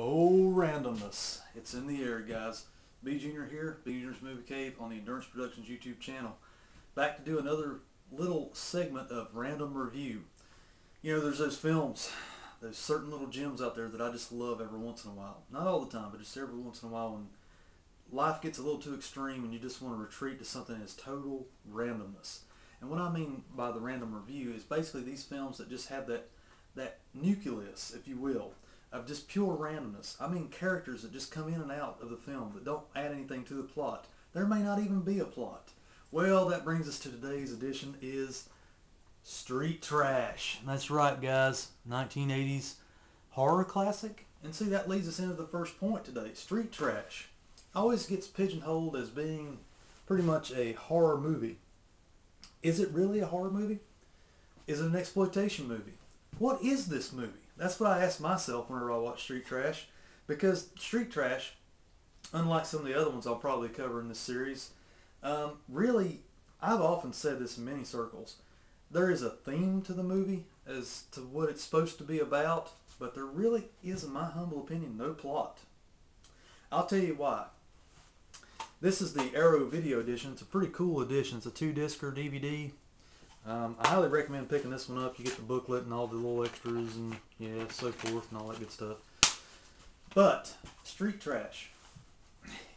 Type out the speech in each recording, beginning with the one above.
Oh, randomness. It's in the air, guys. B Junior here, B Junior's Movie Cave on the Endurance Productions YouTube channel. Back to do another little segment of random review. You know, there's those films, those certain little gems out there that I just love every once in a while. Not all the time, but just every once in a while when life gets a little too extreme and you just want to retreat to something that's total randomness. And what I mean by the random review is basically these films that just have that that nucleus, if you will, of just pure randomness. I mean characters that just come in and out of the film that don't add anything to the plot. There may not even be a plot. Well, that brings us to today's edition is Street Trash. That's right, guys. 1980s horror classic. And see, that leads us into the first point today. Street Trash always gets pigeonholed as being pretty much a horror movie. Is it really a horror movie? Is it an exploitation movie? What is this movie? That's what I ask myself whenever I watch Street Trash. Because Street Trash, unlike some of the other ones I'll probably cover in this series, um, really, I've often said this in many circles. There is a theme to the movie as to what it's supposed to be about, but there really is, in my humble opinion, no plot. I'll tell you why. This is the Arrow Video Edition. It's a pretty cool edition. It's a two-disc or DVD. Um, I highly recommend picking this one up. You get the booklet and all the little extras and yeah, so forth and all that good stuff. But Street Trash.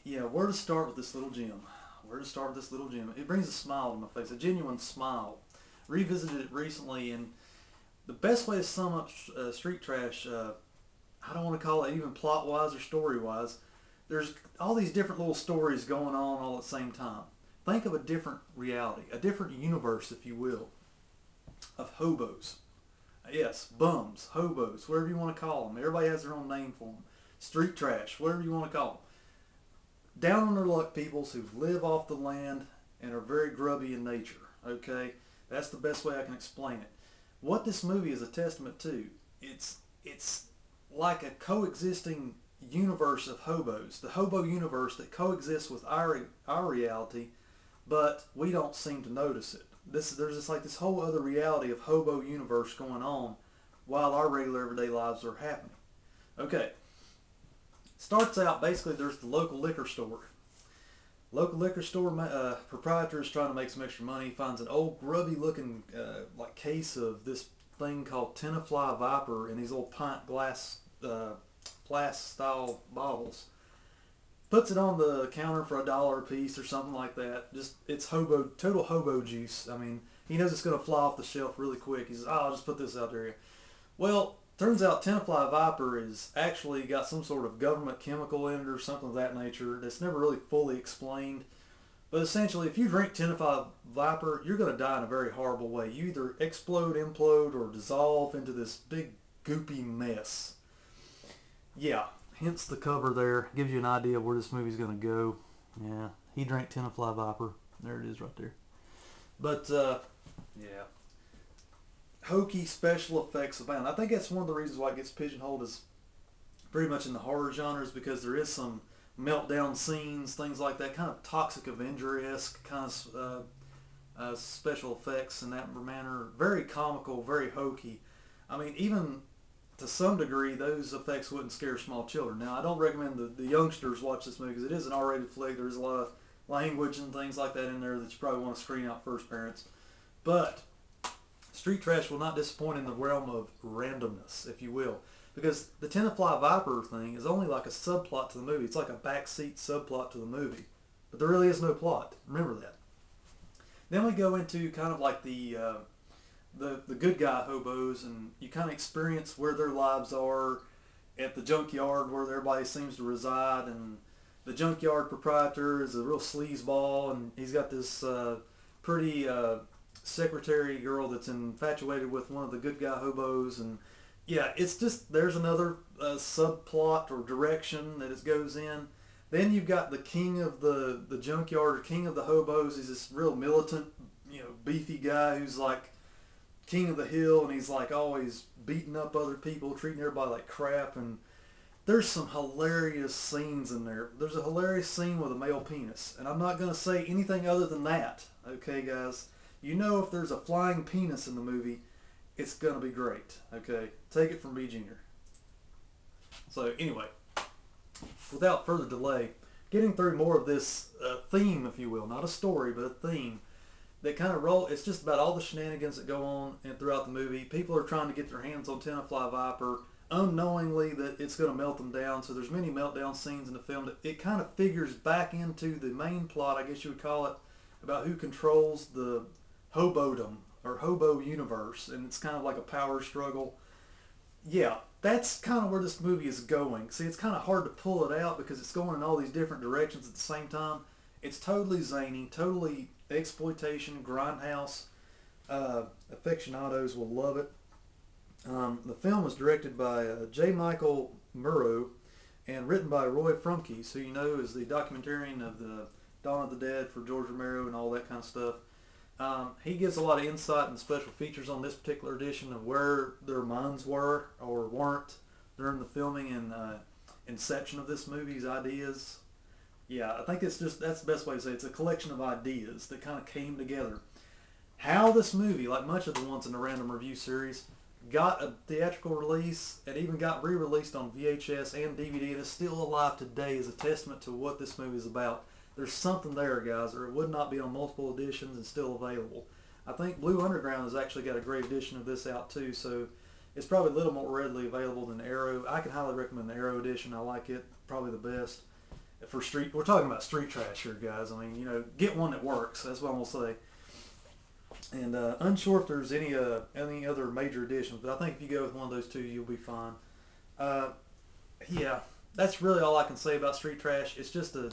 Yeah, where to start with this little gem? Where to start with this little gem? It brings a smile to my face, a genuine smile. Revisited it recently, and the best way to sum up uh, Street Trash, uh, I don't want to call it even plot-wise or story-wise. There's all these different little stories going on all at the same time. Think of a different reality, a different universe, if you will, of hobos. Yes, bums, hobos, whatever you want to call them. Everybody has their own name for them. Street trash, whatever you want to call them. Down on their luck peoples who live off the land and are very grubby in nature. Okay, that's the best way I can explain it. What this movie is a testament to, it's it's like a coexisting universe of hobos, the hobo universe that coexists with our our reality but we don't seem to notice it. This there's just like this whole other reality of hobo universe going on while our regular everyday lives are happening. Okay. Starts out basically there's the local liquor store. Local liquor store uh, proprietor is trying to make some extra money. Finds an old grubby looking uh, like case of this thing called Tenafly Viper in these little pint glass uh, glass style bottles puts it on the counter for a dollar a piece or something like that. Just it's hobo total hobo juice. I mean, he knows it's going to fly off the shelf really quick. He says, "Oh, I'll just put this out there." Well, turns out Tenafly Viper is actually got some sort of government chemical in it or something of that nature that's never really fully explained. But essentially, if you drink Tenafly Viper, you're going to die in a very horrible way. You either explode, implode, or dissolve into this big goopy mess. Yeah, hence the cover there. Gives you an idea of where this movie's going to go. Yeah, he drank Tenafly Viper. There it is right there. But, uh, yeah. Hokey special effects abound. I think that's one of the reasons why it gets pigeonholed as pretty much in the horror genres because there is some meltdown scenes, things like that, kind of Toxic Avenger-esque kind of uh, uh, special effects in that manner. Very comical, very hokey. I mean, even to some degree, those effects wouldn't scare small children. Now, I don't recommend the, the youngsters watch this movie because it is an R-rated flick. There's a lot of language and things like that in there that you probably want to screen out first, parents. But Street Trash will not disappoint in the realm of randomness, if you will. Because the Tenafly Viper thing is only like a subplot to the movie. It's like a backseat subplot to the movie. But there really is no plot. Remember that. Then we go into kind of like the uh, the the good guy hobos, and you kind of experience where their lives are at the junkyard where everybody seems to reside, and the junkyard proprietor is a real sleazeball, and he's got this uh, pretty uh, secretary girl that's infatuated with one of the good guy hobos, and yeah, it's just there's another uh, subplot or direction that it goes in. Then you've got the king of the the junkyard, or king of the hobos. He's this real militant, you know, beefy guy who's like king of the hill and he's like always beating up other people, treating everybody like crap and there's some hilarious scenes in there. There's a hilarious scene with a male penis. And I'm not going to say anything other than that. Okay, guys? You know if there's a flying penis in the movie, it's going to be great. Okay? Take it from B Junior. So anyway, without further delay, getting through more of this uh, theme, if you will, not a story, but a theme that kind of roll. It's just about all the shenanigans that go on and throughout the movie. People are trying to get their hands on Tenafly Viper, unknowingly that it's going to melt them down. So there's many meltdown scenes in the film that it kind of figures back into the main plot, I guess you would call it, about who controls the hobodom or hobo universe, and it's kind of like a power struggle. Yeah, that's kind of where this movie is going. See, it's kind of hard to pull it out because it's going in all these different directions at the same time. It's totally zany, totally exploitation, grindhouse. Uh, aficionados will love it. Um, the film was directed by uh, J. Michael Muro and written by Roy Frumkes, who you know is the documentarian of the Dawn of the Dead for George Romero and all that kind of stuff. Um, he gives a lot of insight and special features on this particular edition of where their minds were or weren't during the filming and uh, inception of this movie's ideas. Yeah, I think it's just that's the best way to say it. it's a collection of ideas that kind of came together. How this movie, like much of the ones in the Random Review series, got a theatrical release and even got re-released on VHS and DVD and is still alive today is a testament to what this movie is about there's something there, guys, or it would not be on multiple editions and still available. I think Blue Underground has actually got a great edition of this out too, so it's probably a little more readily available than Arrow. I can highly recommend the Arrow edition. I like it, probably the best for street. We're talking about street trash here, guys. I mean, you know, get one that works. That's what I'm gonna say. And uh, unsure if there's any uh, any other major additions, but I think if you go with one of those two, you'll be fine. Uh, yeah, that's really all I can say about street trash. It's just a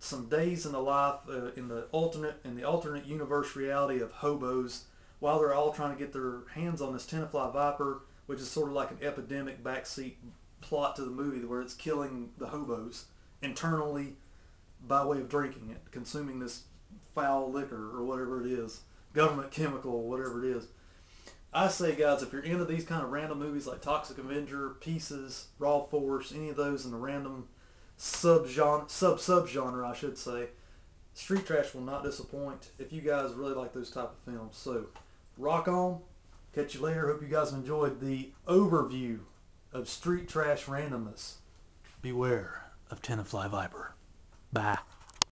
some days in the life uh, in the alternate in the alternate universe reality of hobos while they're all trying to get their hands on this Tenafly Viper, which is sort of like an epidemic backseat plot to the movie where it's killing the hobos internally by way of drinking it, consuming this foul liquor or whatever it is, government chemical, or whatever it is. I say, guys, if you're into these kind of random movies like Toxic Avenger, Pieces, Raw Force, any of those in the random sub genre, sub sub genre, I should say. Street Trash will not disappoint if you guys really like those type of films. So, rock on. Catch you later. Hope you guys enjoyed the overview of Street Trash randomness. Beware of Tenafly Viper. Bye.